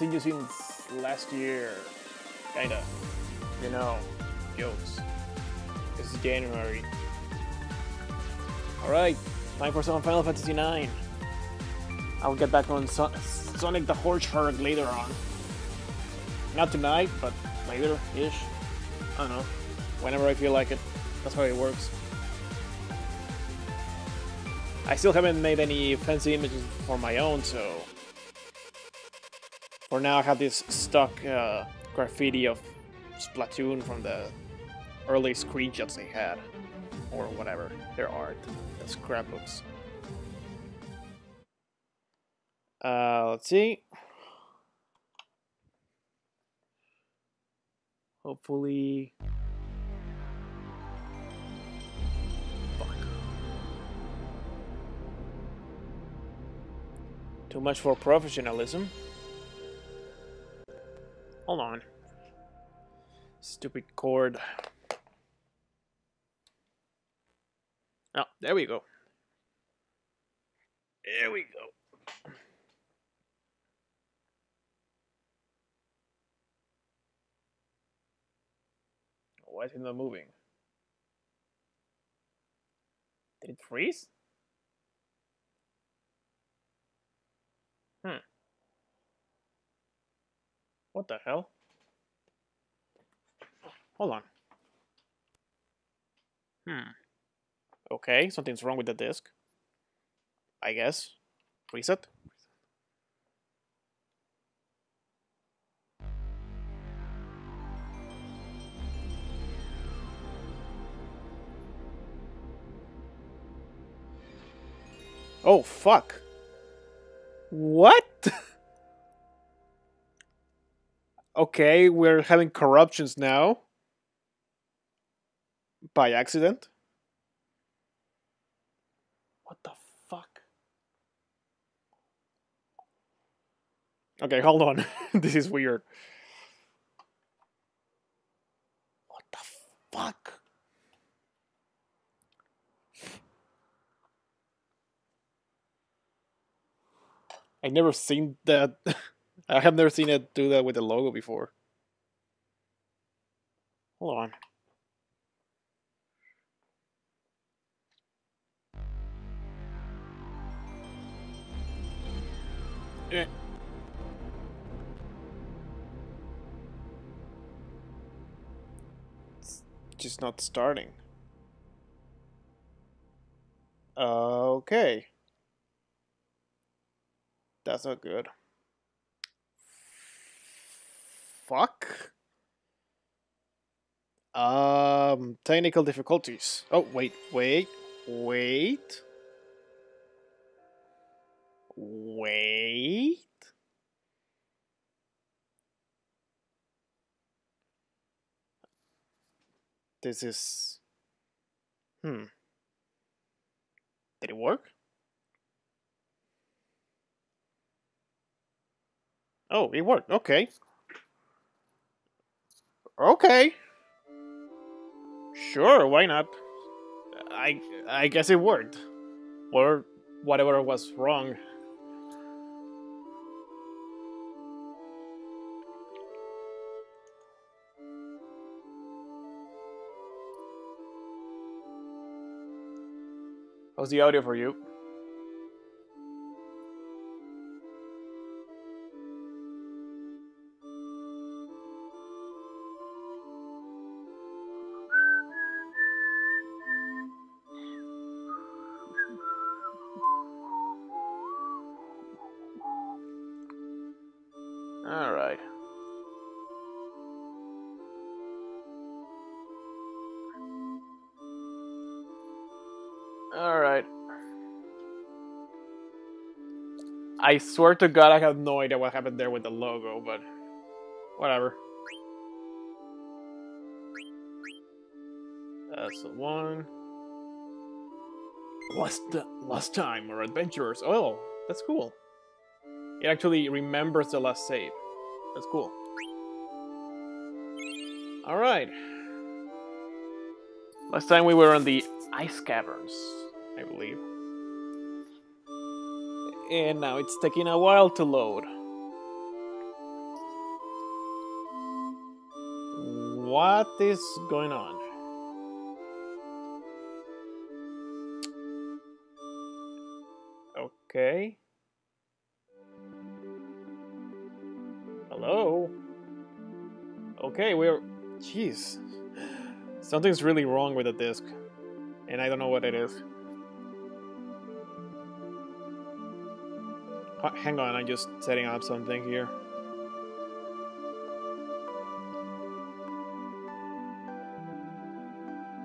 You since last year. Kinda. You know, jokes. This is January. Alright, time for some Final Fantasy IX. I'll get back on so Sonic the Hedgehog later on. Not tonight, but later-ish. I don't know. Whenever I feel like it. That's how it works. I still haven't made any fancy images for my own, so... For now I have this stuck uh, graffiti of Splatoon from the early screenshots they had. Or whatever, their art, the scrapbooks. Uh, let's see. Hopefully... Fuck. Too much for professionalism. Hold on. Stupid cord. Oh, there we go. There we go. Why is it not moving? Did it freeze? Hmm. What the hell? Hold on. Hmm. Okay, something's wrong with the disk. I guess. Reset? Oh, fuck. What? okay, we're having corruptions now. By accident? What the fuck? Okay, hold on. this is weird. What the fuck? I never seen that. I have never seen it do that with the logo before. Hold on. Eh. It's just not starting. Okay. That's not good. Fuck. Um, technical difficulties. Oh, wait, wait, wait. Wait. This is... Hmm. Did it work? Oh, it worked. Okay. Okay. Sure, why not? I I guess it worked. Or whatever was wrong. How's the audio for you? I swear to god I have no idea what happened there with the logo, but whatever. That's the one. Last, last time, our adventurers. Oh, that's cool. It actually remembers the last save. That's cool. Alright. Last time we were on the ice caverns, I believe. And now it's taking a while to load. What is going on? Okay. Hello? Okay, we're... Jeez. Something's really wrong with the disc. And I don't know what it is. Hang on, I'm just setting up something here.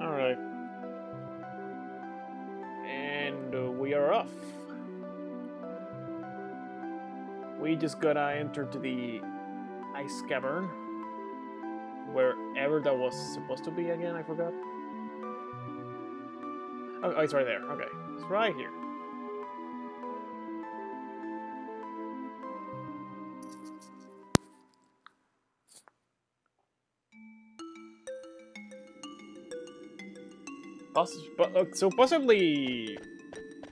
Alright. And uh, we are off. We just gotta enter to the ice cavern. Wherever that was supposed to be again, I forgot. Oh, oh, it's right there. Okay. It's right here. Uh, so possibly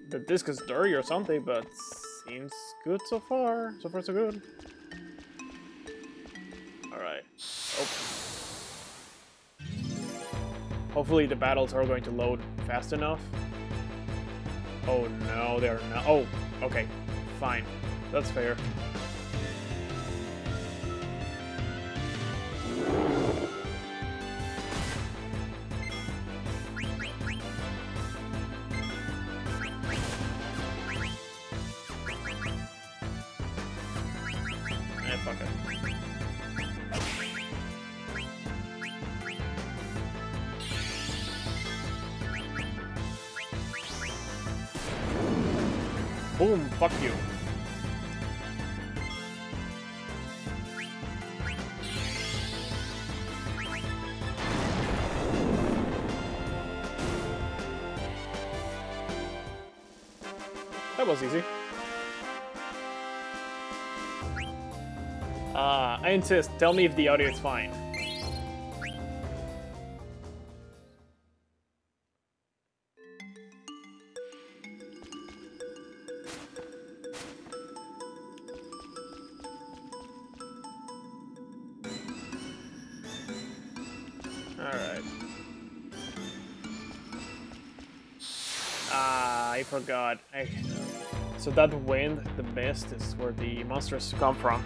the disc is dirty or something, but seems good so far. So far, so good. Alright. Oh. Hopefully the battles are going to load fast enough. Oh no, they're not. Oh, okay. Fine. That's fair. That was easy. Uh, I insist, tell me if the audio is fine. Alright. Ah, I forgot. I... So that wind, the mist, is where the monsters come from.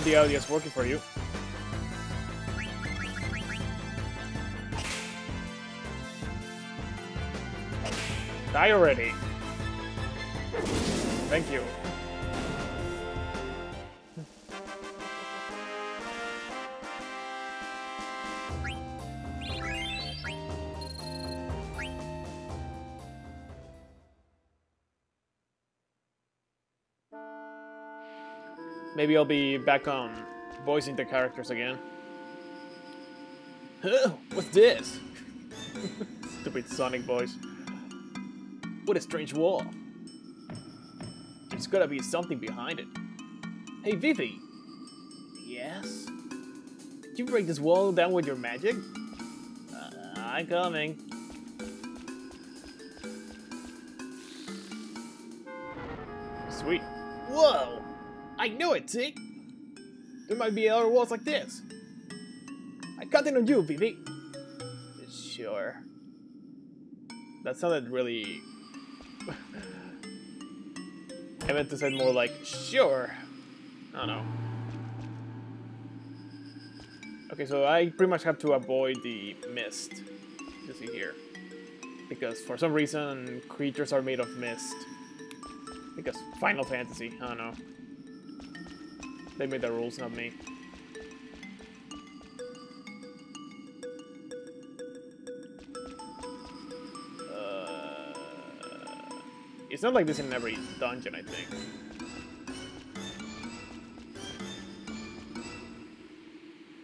I'm the is working for you. Die already. Thank you. Maybe I'll be back on voicing the characters again. Huh, what's this? Stupid Sonic voice. What a strange wall. There's gotta be something behind it. Hey, Vivi! Yes? Did you break this wall down with your magic? Uh, I'm coming. Sweet. Whoa! I knew it, see? There might be other walls like this. I counted on you, Vivi. Sure. That sounded really... I meant to say more like, sure. I don't know. Okay, so I pretty much have to avoid the mist. You see here. Because for some reason, creatures are made of mist. Because Final Fantasy, I don't know. They made their rules, not me. Uh, it's not like this in every dungeon, I think.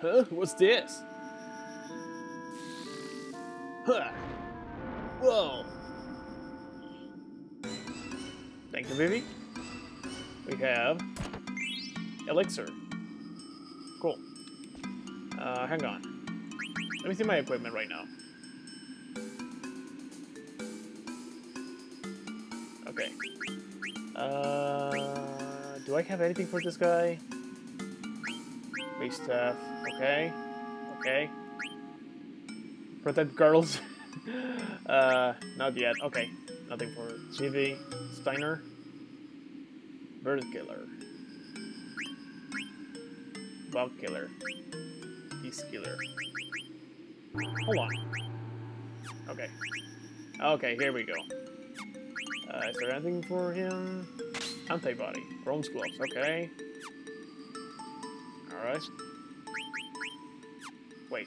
Huh? What's this? Huh. Whoa. Thank you, Vivi. We have elixir. Cool. Uh, hang on. Let me see my equipment right now. Okay. Uh, do I have anything for this guy? Base staff. Okay. Okay. Protect girls. uh, not yet. Okay. Nothing for Chibi. Steiner. Bird killer. Bug killer. Beast killer. Hold on. Okay. Okay, here we go. Uh, is there anything for him? Antibody. Rome's gloves. Okay. Alright. Wait.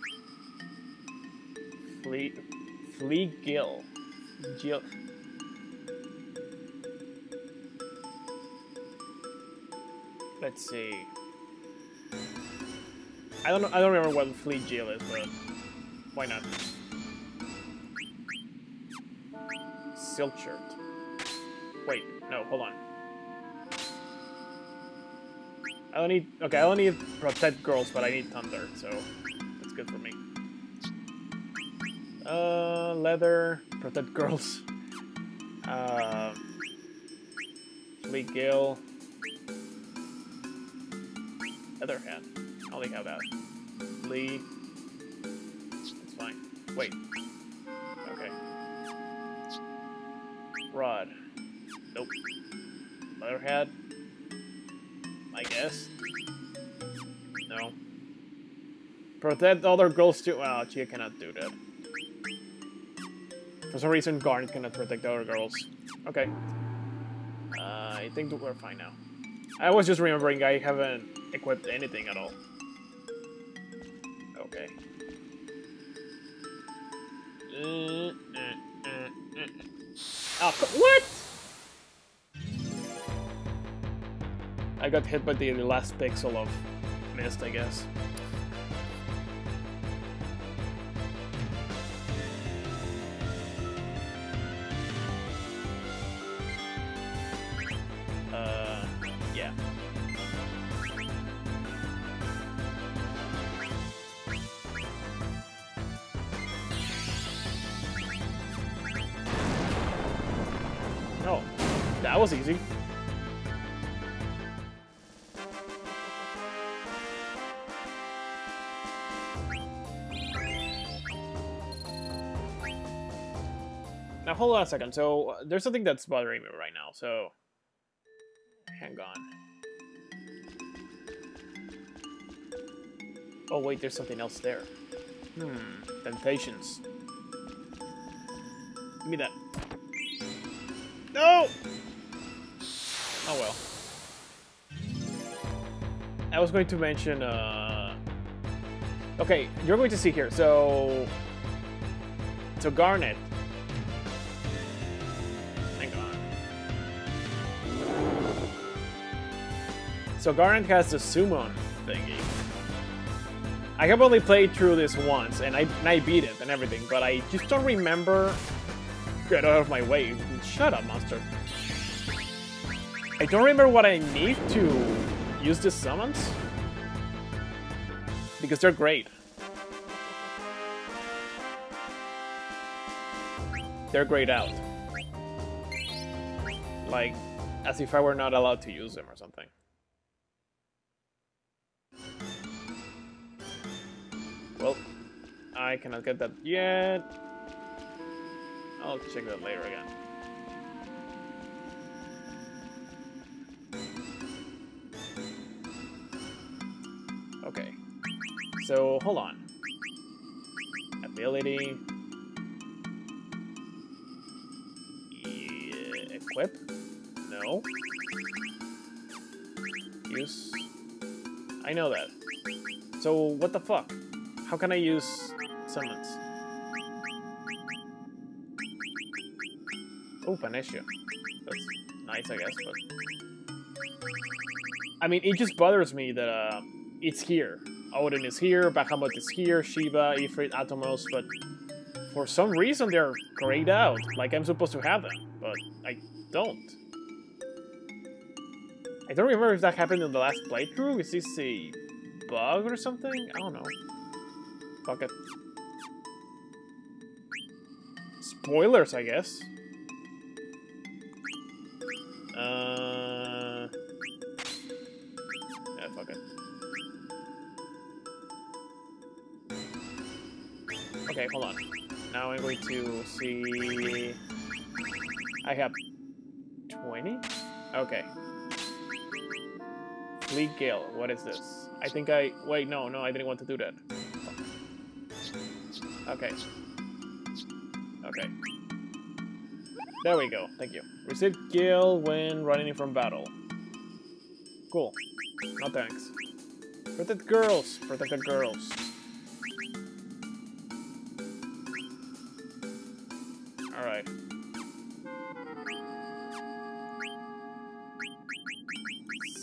Flea... Flea Gil. Gil... Let's see. I don't know, I don't remember what Fleet Gil is, but why not? Silk shirt. Wait, no, hold on. I don't need... Okay, I don't need Protect Girls, but I need Thunder, so that's good for me. Uh, Leather, Protect Girls. Uh, Fleet Gale. Leather Hat. Only have that. Lee. It's fine. Wait. Okay. Rod. Nope. Leather Hat. I guess. No. Protect other girls too. Well, Chia cannot do that. For some reason, Garnet cannot protect other girls. Okay. Uh, I think we're fine now. I was just remembering I haven't equipped anything at all. Okay. Uh, uh, uh, oh, what? I got hit by the last pixel of mist, I guess. Was easy. Now hold on a second. So there's something that's bothering me right now. So hang on. Oh wait, there's something else there. Hmm. Temptations. Give me that. I was going to mention, uh... Okay, you're going to see here. So... So Garnet Hang on. So Garnet has the summon thingy. I have only played through this once, and I, and I beat it and everything, but I just don't remember... Get out of my way. Shut up, monster. I don't remember what I need to use the summons. Because they're great. They're grayed out. Like, as if I were not allowed to use them or something. Well, I cannot get that yet. I'll check that later again. So, hold on. Ability. Yeah, equip? No. Use. I know that. So, what the fuck? How can I use summons? Oh, Panacea. That's nice, I guess, but... I mean, it just bothers me that uh, it's here. Odin is here, Bahamut is here, Shiva, Ifrit, Atomos, but for some reason they're grayed out, like I'm supposed to have them, but I don't. I don't remember if that happened in the last playthrough. Is this a bug or something? I don't know. Fuck it. Spoilers, I guess. Uh... Okay, hold on. Now I'm going to see... I have 20? Okay. Fleet Gale, what is this? I think I... Wait, no, no, I didn't want to do that. Okay. Okay. There we go, thank you. Receive Gale when running from battle. Cool. No thanks. Protect girls! Protect the girls.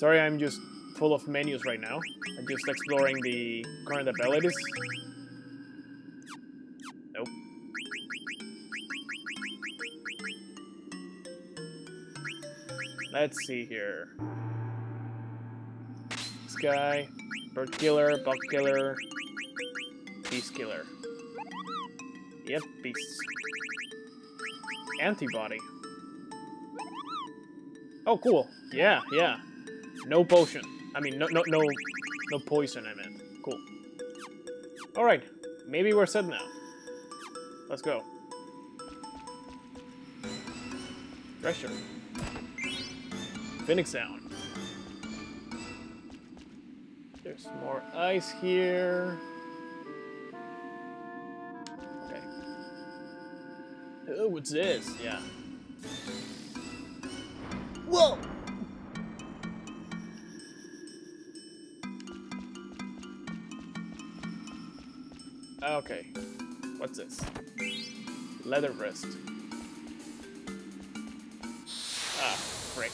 Sorry, I'm just full of menus right now. I'm just exploring the current abilities. Nope. Let's see here. This guy, bird killer, bug killer, beast killer. Yep, beast. Antibody. Oh, cool. Yeah, yeah. No potion. I mean, no, no, no, no poison. I meant. Cool. All right. Maybe we're set now. Let's go. Treasure. Phoenix Down. There's more ice here. Okay. Oh, what's this? Yeah. Whoa! Okay. What's this? Leather wrist. Ah, frick.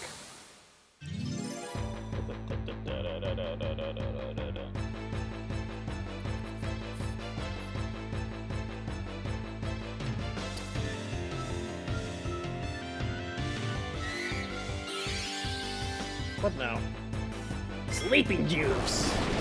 What now? Sleeping juice!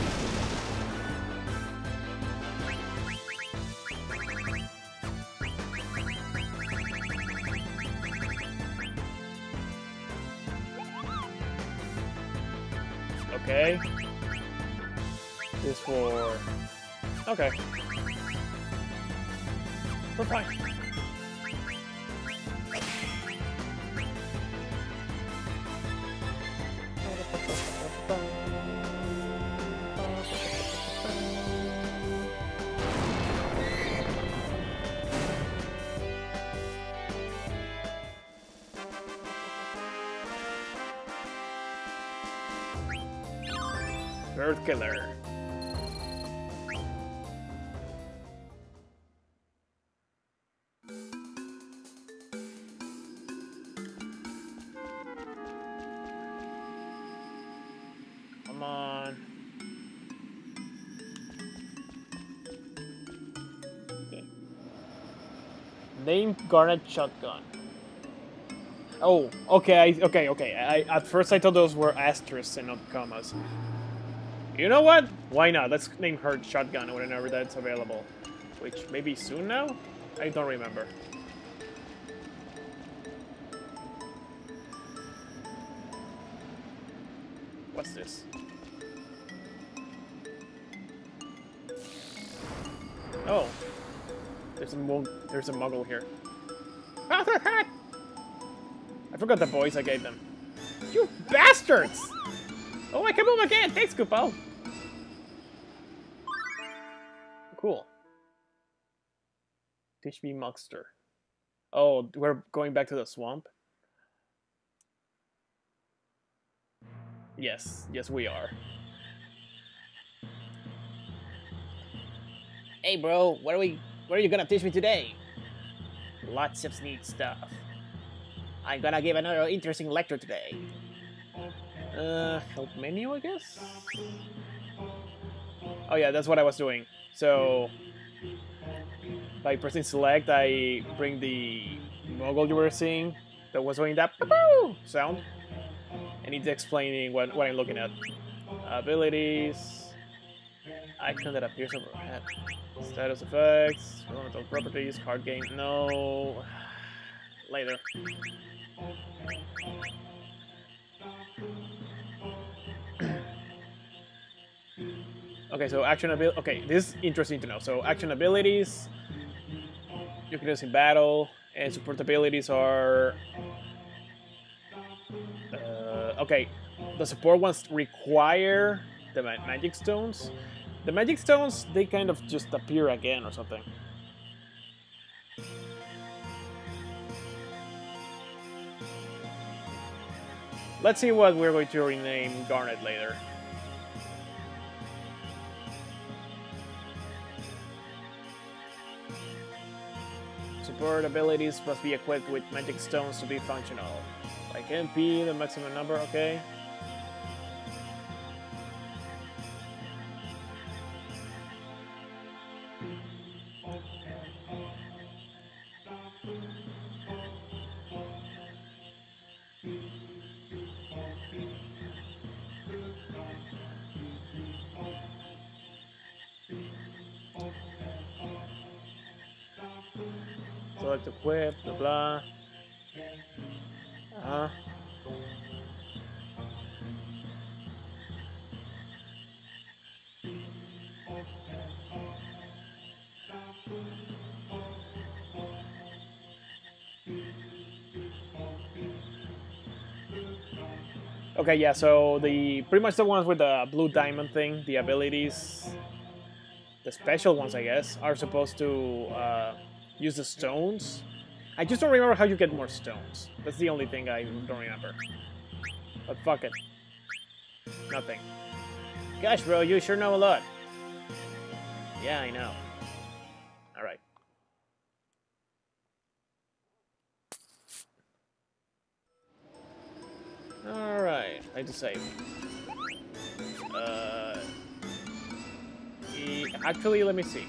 Okay. We're fine. Garnet Shotgun. Oh, okay, okay, okay. I, at first I thought those were asterisks and not commas. You know what? Why not? Let's name her Shotgun whenever that's available. Which, maybe soon now? I don't remember. What's this? Oh. There's a there's a moogle here. Hat! I forgot the voice I gave them. You bastards! Oh, I can move again! Thanks, Kupo! Cool. Teach me Mogster. Oh, we're going back to the swamp? Yes, yes we are. Hey bro, what are we what are you gonna teach me today? Lots of neat stuff. I'm gonna give another interesting lecture today. Uh, help menu, I guess? Oh yeah, that's what I was doing. So by pressing select, I bring the moogle you were seeing that was doing that sound, and it's explaining what, what I'm looking at. Abilities, icon that appears overhead, status effects, elemental properties, card game. No, later. Okay, so action ability. Okay, this is interesting to know. So action abilities, you can use in battle, and support abilities are. Uh, okay, the support ones require the magic stones. The magic stones they kind of just appear again or something. Let's see what we're going to rename Garnet later. Support abilities must be equipped with magic stones to be functional. Like MP, the maximum number, okay. Select blah blah. Uh huh. Okay, yeah, so the pretty much the ones with the blue diamond thing, the abilities, the special ones, I guess, are supposed to uh, use the stones. I just don't remember how you get more stones. That's the only thing I don't remember. But fuck it. Nothing. Gosh, bro, you sure know a lot. Yeah, I know. Alright. Alright, I to save. Uh, e actually, let me see.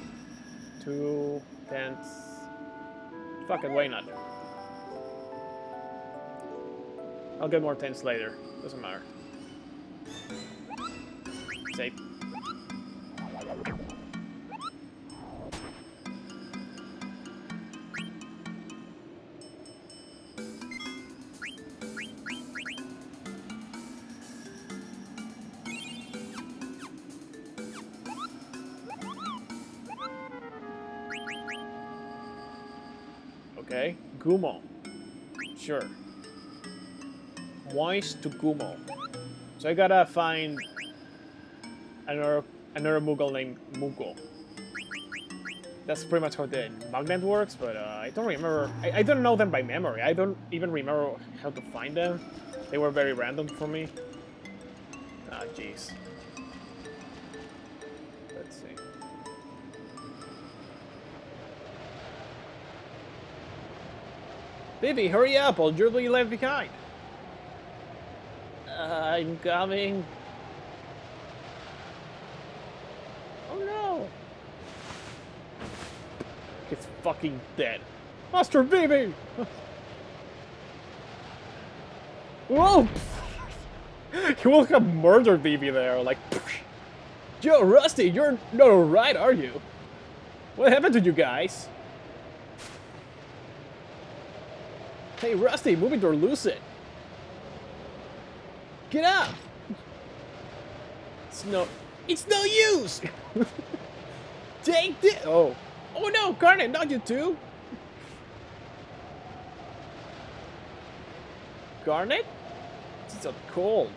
Two tenths. Fuck it, why not? I'll get more tents later. Doesn't matter. Save. Gumo. Sure. Moist to Gumo. So I gotta find another another Moogle named Moogle. That's pretty much how the Mognet works, but uh, I don't remember. I, I don't know them by memory. I don't even remember how to find them. They were very random for me. Ah, jeez. Vivi, hurry up! I'll dribble you left behind. I'm coming. Oh no! It's fucking dead. Master Vivi! Whoa! he will have murdered Vivi there, like... Yo, Rusty, you're not alright, are you? What happened to you guys? Hey, Rusty, move door it. Get up! It's no... It's no use! Take this! Oh. Oh no, Garnet, not you too! Garnet? It's so cold.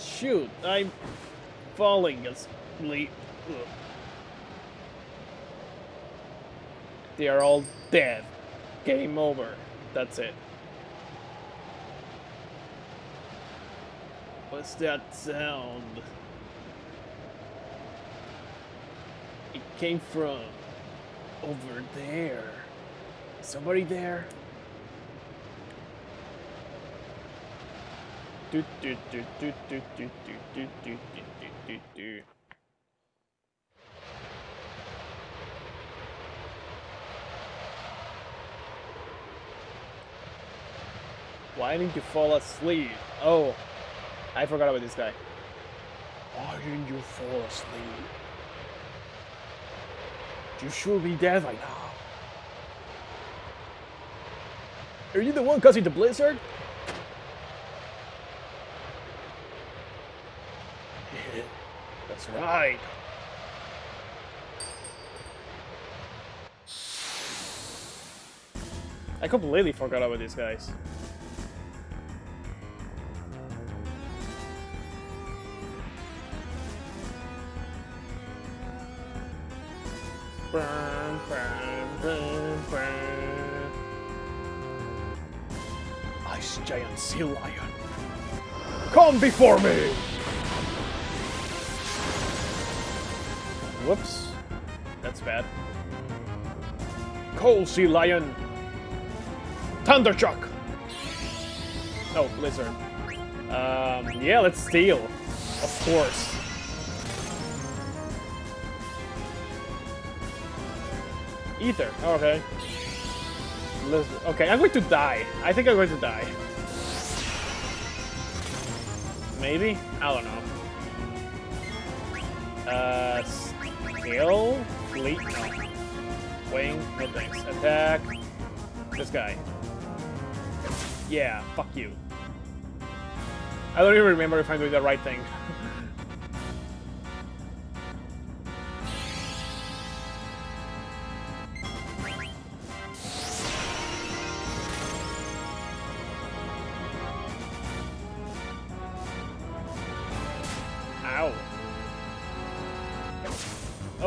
Shoot, I'm falling asleep. Ugh. They are all dead. Game over. That's it. What's that sound? It came from over there. Somebody there? Do do do do do do do do do do do do. Why didn't you fall asleep? Oh, I forgot about this guy. Why didn't you fall asleep? You should be dead by now. Are you the one causing the blizzard? That's right. I completely forgot about these guys. Ice giant sea lion. Come before me! Whoops. That's bad. Coal sea lion. Thunderchuck! Oh, Blizzard. Um, yeah, let's steal. Of course. Ether. Okay. Okay, I'm going to die. I think I'm going to die. Maybe? I don't know. Uh, skill? Fleet? No. Wing? No thanks. Attack. This guy. Yeah, fuck you. I don't even remember if I'm doing the right thing.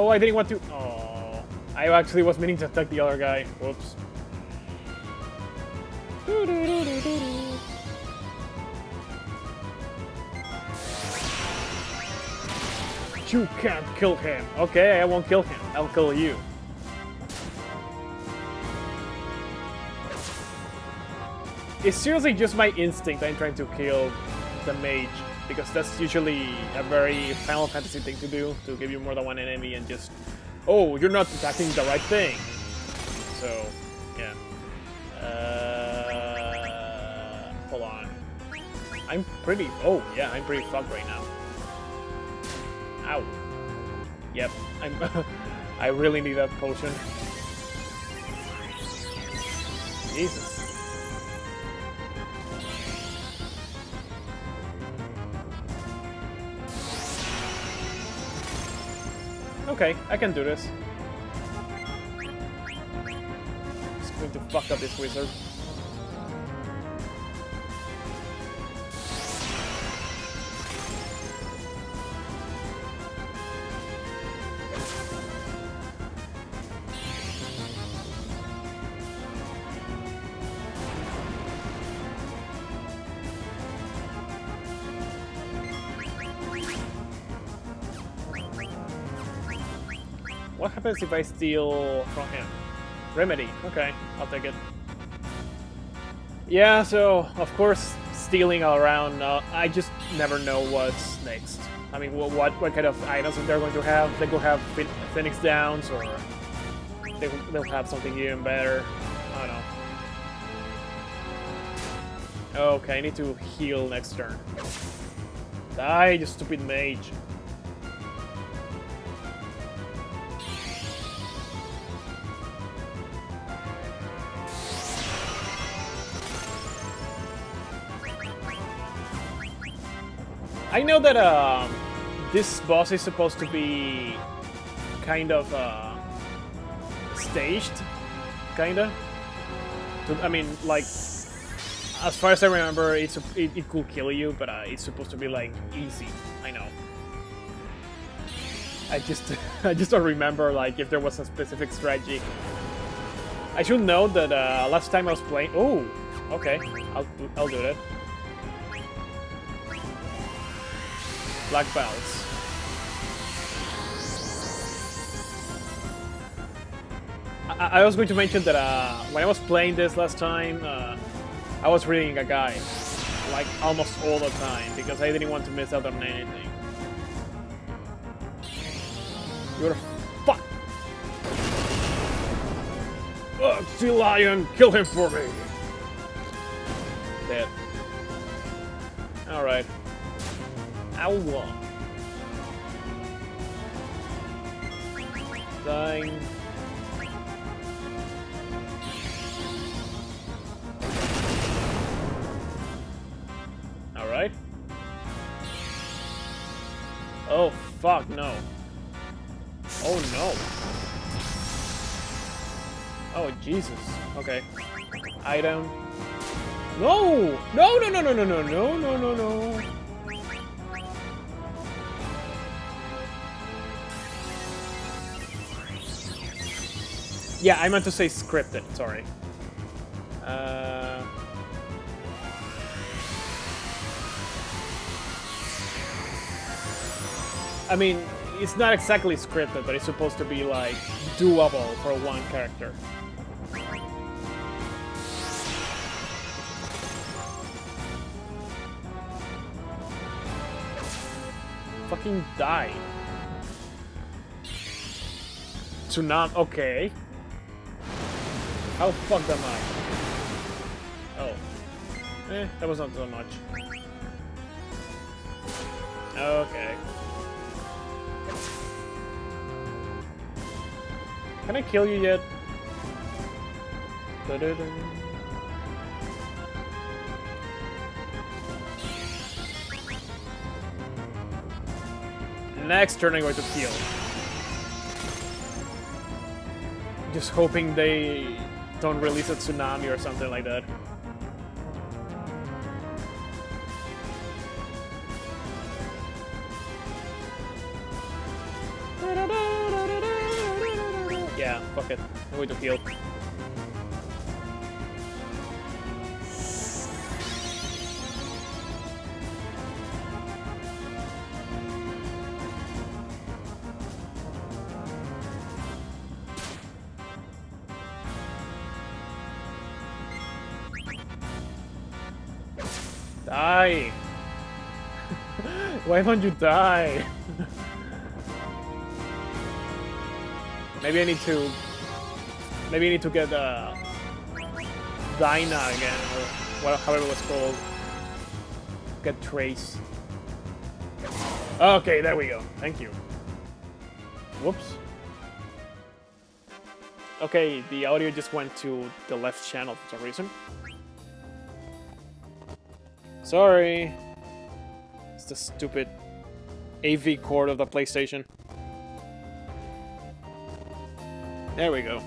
Oh, I didn't want to... Oh, I actually was meaning to attack the other guy. Whoops. You can't kill him. Okay, I won't kill him. I'll kill you. It's seriously just my instinct I'm trying to kill the mage, because that's usually a very Final Fantasy thing to do, to give you more than one enemy and just... Oh, you're not attacking the right thing. So, yeah. Uh, hold on. I'm pretty... Oh, yeah, I'm pretty fucked right now. Ow. Yep, I'm... I really need that potion. Jesus. Okay, I can do this. Just going to fuck up this wizard. Happens if I steal from him? Remedy. Okay, I'll take it. Yeah, so, of course, stealing all around, uh, I just never know what's next. I mean, what what kind of items they're going to have. They will have Phoenix Downs, or they, they'll have something even better. I don't know. Okay, I need to heal next turn. Die, you stupid mage. I know that um, this boss is supposed to be kind of uh, staged, kinda. I mean, like, as far as I remember, it's it, it could kill you, but uh, it's supposed to be like easy. I know. I just I just don't remember like if there was a specific strategy. I should know that uh, last time I was playing. Oh, okay, I'll I'll do that. Black belts. I, I was going to mention that uh, when I was playing this last time, uh, I was reading a guide, like almost all the time, because I didn't want to miss out on anything. You're fuck. Ugh, sea lion, kill him for me. dead. Alright. Ow. Dying. Alright. Oh, fuck, no. Oh, no. Oh, Jesus. Okay. Item. No! No, no, no, no, no, no, no, no, no, no. Yeah, I meant to say scripted, sorry. Uh... I mean, it's not exactly scripted, but it's supposed to be like doable for one character. Fucking die. Tsunami, okay. How fucked am I? Oh. Eh, that was not so much. Okay. Can I kill you yet? Da -da -da. Next turn I'm going to heal. Just hoping they don't release a tsunami or something like that. Yeah, fuck it. I'm going to heal. Die! Why don't you die? maybe I need to... Maybe I need to get uh, Dyna again, or whatever it was called. Get Trance. Okay, there we go. Thank you. Whoops. Okay, the audio just went to the left channel for some reason. Sorry. It's the stupid AV cord of the PlayStation. There we go.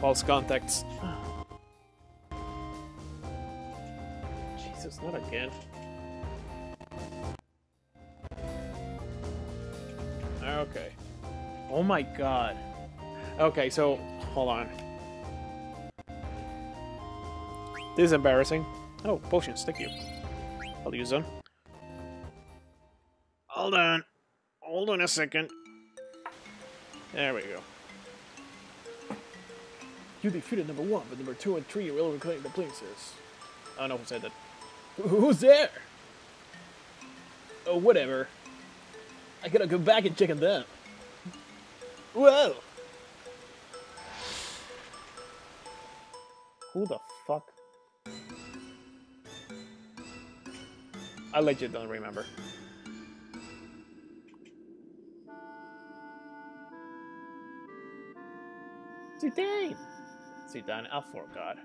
False contacts. Jesus, not again. Okay. Oh my god. Okay, so, hold on. This is embarrassing. Oh, potions, thank you. I'll use them. Hold on. Hold on a second. There we go. You defeated number one, but number two and three will reclaim the places. I don't know who said that. Who's there? Oh, whatever. I gotta go back and check on them. Whoa! Who the I legit don't remember. Zidane! Zidane, I forgot.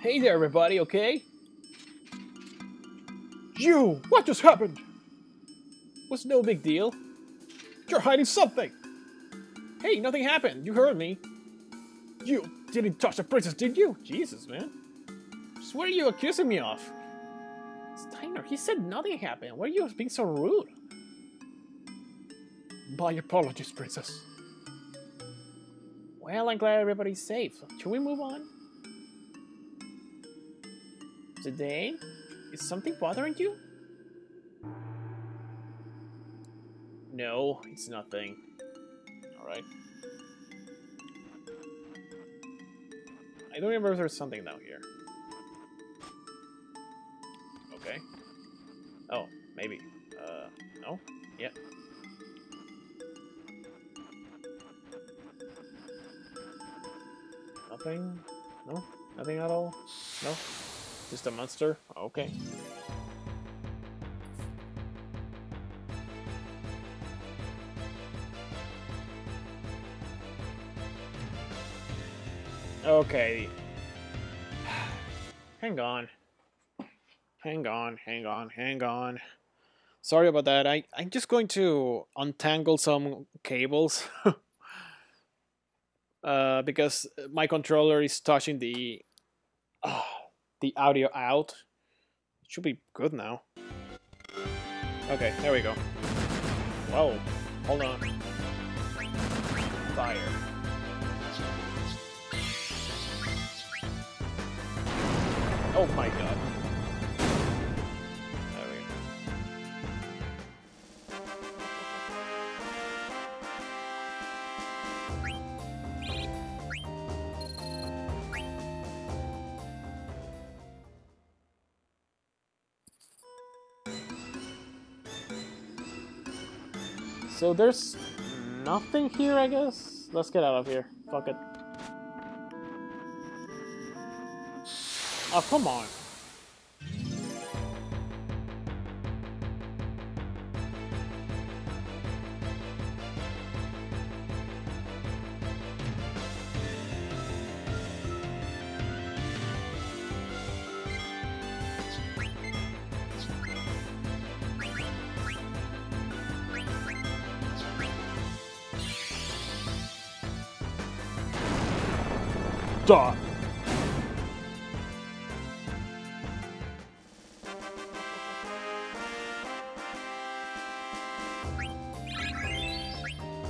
Hey there, everybody, okay? You! What just happened? Was no big deal. You're hiding something! Hey, nothing happened. You heard me. You didn't touch the princess, did you? Jesus, man. What are you accusing me of? Steiner, he said nothing happened. Why are you being so rude? My apologies, princess. Well, I'm glad everybody's safe. Should we move on? Today? Is something bothering you? No, it's nothing. Alright. I don't remember if there's something down here. Okay. Oh, maybe. Uh, no? Yeah. Nothing? No? Nothing at all? No? Just a monster? Okay. Okay. Hang on. Hang on, hang on, hang on. Sorry about that. I, I'm just going to untangle some cables. uh, because my controller is touching the uh, the audio out. It should be good now. Okay, there we go. Whoa, hold on. Fire. Oh my god. There we go. So there's nothing here, I guess? Let's get out of here. Fuck it. Oh, come on.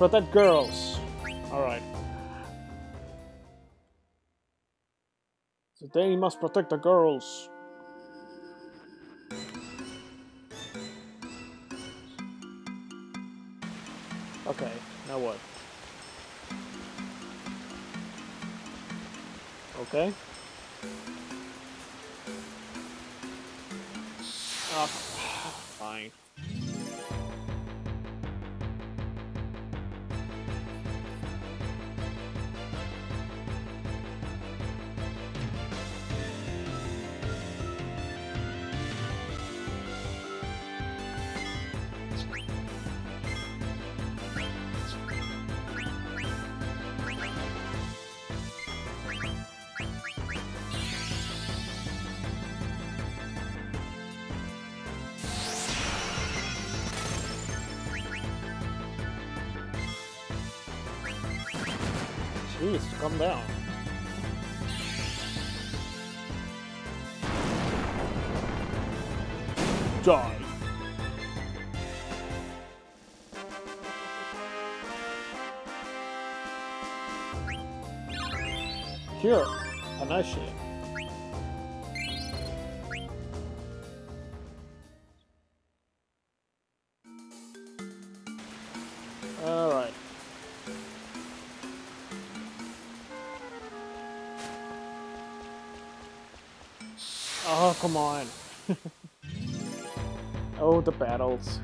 Protect girls. Alright. So they must protect the girls. Okay, now what? Okay. Oh, Calm down. Die. Here, a Oh, come on. oh, the battles.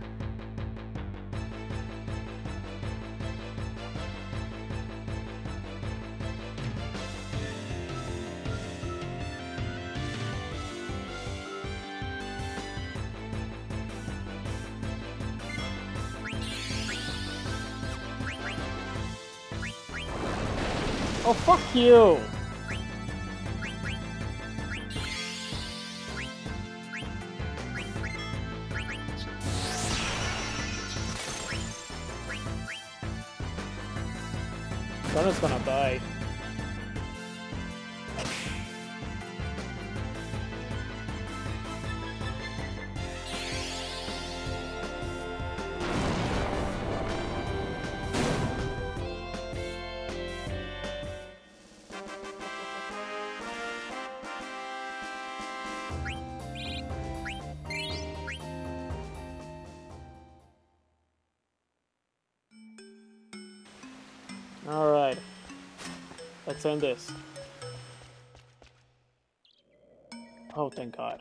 Oh, fuck you! This. Oh, thank God.